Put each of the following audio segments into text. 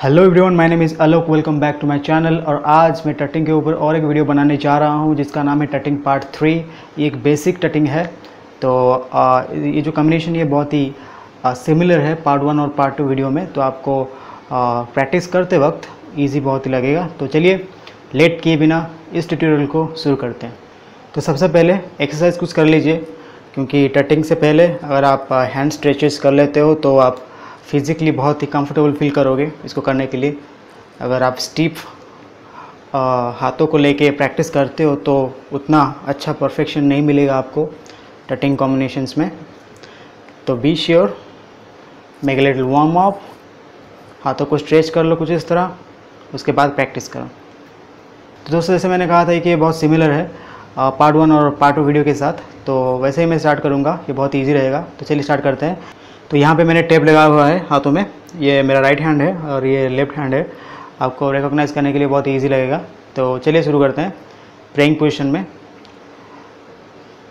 Hello everyone my name is Alok welcome back to my channel और आज मैं टटिंग के ऊपर और एक वीडियो बनाने जा रहा हूँ जिसका नाम है टटिंग पार्ट थ्री ये एक बेसिक टटिंग है। तो आ, ये जो कम्बिनेशन ये बहुत ही सिमिलर है पार्ट वन और पार्ट टू वीडियो में। तो आपको प्रैक्टिस करते वक्त ईजी बहुत ही लगेगा। तो चलिए लेट किए बिना इस ट्यूटोरियल को शुरू करते हैं। तो सबसे पहले एक्सरसाइज कुछ कर लीजिए क्योंकि टटिंग से पहले अगर आप हैंड स्ट्रेचेस कर लेते हो तो आप फिज़िकली बहुत ही कंफर्टेबल फील करोगे इसको करने के लिए। अगर आप स्टीप हाथों को लेके प्रैक्टिस करते हो तो उतना अच्छा परफेक्शन नहीं मिलेगा आपको टटिंग कॉम्बिनेशंस में। तो be sure make little warm up हाथों को स्ट्रेच कर लो कुछ इस तरह, उसके बाद प्रैक्टिस करो। तो दोस्तों, जैसे मैंने कहा था कि ये बहुत सिमिलर है पार्ट वन और पार्ट टू वीडियो के साथ तो वैसे ही मैं स्टार्ट करूँगा, ये बहुत ईजी रहेगा। तो चलिए स्टार्ट करते हैं। तो यहाँ पे मैंने टेप लगा हुआ है हाथों में। ये मेरा राइट हैंड है और ये लेफ़्ट हैंड है। आपको रिकॉग्नाइज़ करने के लिए बहुत ईजी लगेगा। तो चलिए शुरू करते हैं प्रेइंग पोजीशन में।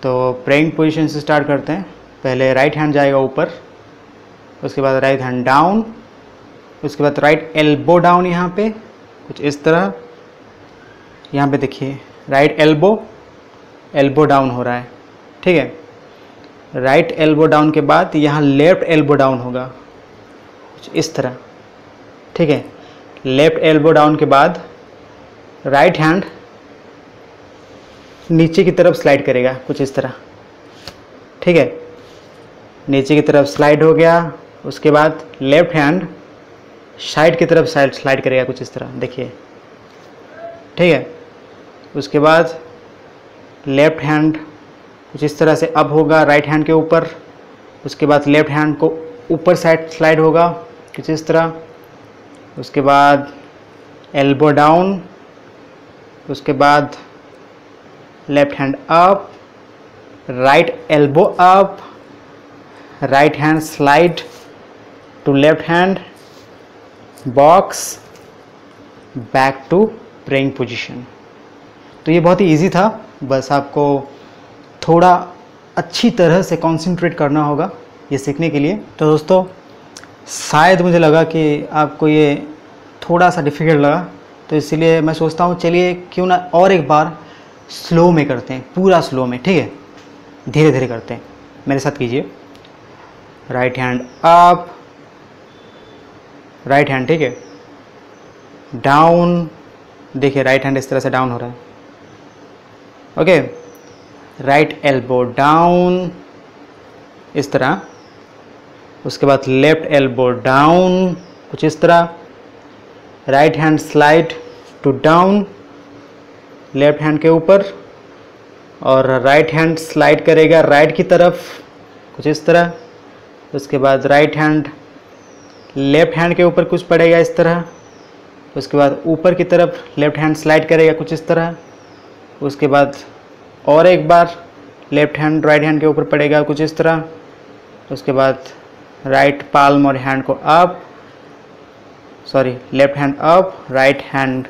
तो प्रेइंग पोजीशन से स्टार्ट करते हैं। पहले राइट हैंड जाएगा ऊपर, उसके बाद राइट हैंड डाउन उसके बाद राइट एल्बो डाउन यहाँ पे, कुछ इस तरह। यहाँ पे देखिए राइट एल्बो एल्बो डाउन हो रहा है। ठीक है? राइट एल्बो डाउन के बाद यहाँ लेफ़्ट एल्बो डाउन होगा। कुछ इस तरह। ठीक है? लेफ़्ट एल्बो डाउन के बाद राइट हैंड नीचे की तरफ़ स्लाइड करेगा, कुछ इस तरह। ठीक है? नीचे की तरफ़ स्लाइड हो गया, उसके बाद लेफ़्ट हैंड साइड की तरफ़ साइड स्लाइड करेगा, कुछ इस तरह। देखिए। ठीक है? उसके बाद लेफ़्ट हैंड कुछ इस तरह से अप होगा राइट हैंड के ऊपर, उसके बाद लेफ़्ट हैंड को ऊपर साइड स्लाइड होगा कुछ इस तरह। उसके बाद एल्बो डाउन उसके बाद left hand up right elbow up right hand slide to left hand box back to praying position तो ये बहुत ही इजी था, बस आपको थोड़ा अच्छी तरह से कंसंट्रेट करना होगा ये सीखने के लिए। तो दोस्तों, शायद मुझे लगा कि आपको ये थोड़ा सा डिफ़िकल्ट लगा तो इसलिए मैं सोचता हूँ चलिए क्यों ना और एक बार स्लो में करते हैं, पूरा स्लो में, ठीक है? धीरे धीरे करते हैं। मेरे साथ कीजिए। Right hand up right hand ठीक है? डाउन देखिए राइट हैंड इस तरह से डाउन हो रहा है। Okay okay? Right elbow down, इस तरह। उसके बाद लेफ़्ट एल्बो डाउन, कुछ इस तरह। Right hand slide to down, left hand के ऊपर। और राइट हैंड स्लाइड करेगा राइट की तरफ़, कुछ इस तरह। उसके बाद राइट हैंड, लेफ़्ट हैंड के ऊपर कुछ पड़ेगा इस तरह। उसके बाद ऊपर की तरफ़ लेफ़्ट हैंड स्लाइड करेगा कुछ इस तरह। उसके बाद और एक बार लेफ़्ट हैंड, राइट हैंड के ऊपर पड़ेगा कुछ इस तरह। उसके बाद राइट पाल्म और हैंड को up, sorry, left hand up, right hand,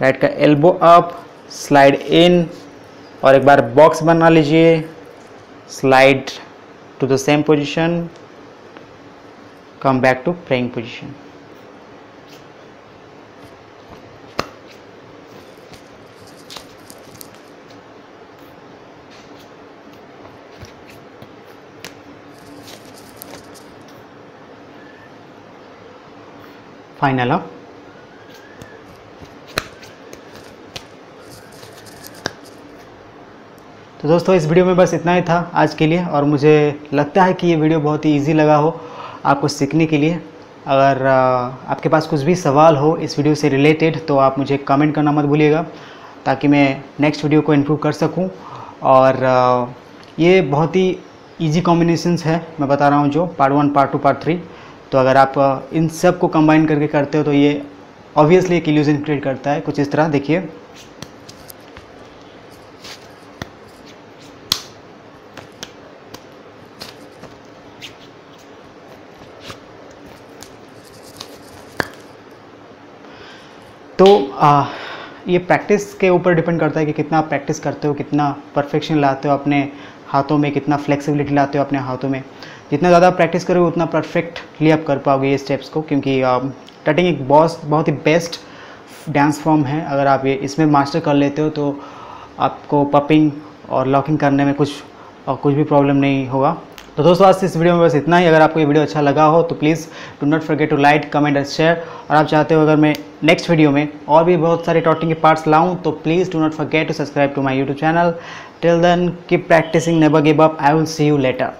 right का एल्बो अप, स्लाइड इन, और एक बार बॉक्स बना लीजिए। Slide to the same position, come back to praying position. Final तो दोस्तों, इस वीडियो में बस इतना ही था आज के लिए, और मुझे लगता है कि ये वीडियो बहुत ही इजी लगा हो आपको सीखने के लिए। अगर आपके पास कुछ भी सवाल हो इस वीडियो से रिलेटेड तो आप मुझे कमेंट करना मत भूलिएगा, ताकि मैं नेक्स्ट वीडियो को इम्प्रूव कर सकूँ। और ये बहुत ही इजी कॉम्बिनेशंस है, मैं बता रहा हूँ जो part one part two part three तो अगर आप इन सबको कंबाइन करके करते हो तो ये ऑब्वियसली एक इल्यूजन क्रिएट करता है। कुछ इस तरह देखिए। तो आ, ये प्रैक्टिस के ऊपर डिपेंड करता है कि कितना आप प्रैक्टिस करते हो कितना परफेक्शन लाते हो अपने हाथों में कितना फ्लेक्सिबिलिटी लाते हो अपने हाथों में। जितना ज़्यादा प्रैक्टिस करोगे, उतना परफेक्टली आप कर पाओगे ये स्टेप्स को, क्योंकि टटिंग एक बहुत बहुत ही बेस्ट डांस फॉर्म है। अगर आप ये इसमें मास्टर कर लेते हो तो आपको पपिंग और लॉकिंग करने में कुछ और कुछ भी प्रॉब्लम नहीं होगा। तो दोस्तों, आज इस वीडियो में बस इतना ही। अगर आपको ये वीडियो अच्छा लगा हो तो please do not forget to like comment and share और आप चाहते हो अगर मैं नेक्स्ट वीडियो में और भी बहुत सारे टॉटिंग के पार्ट्स लाऊं तो please do not forget to subscribe to my YouTube channel till then keep practising never give up I will see you later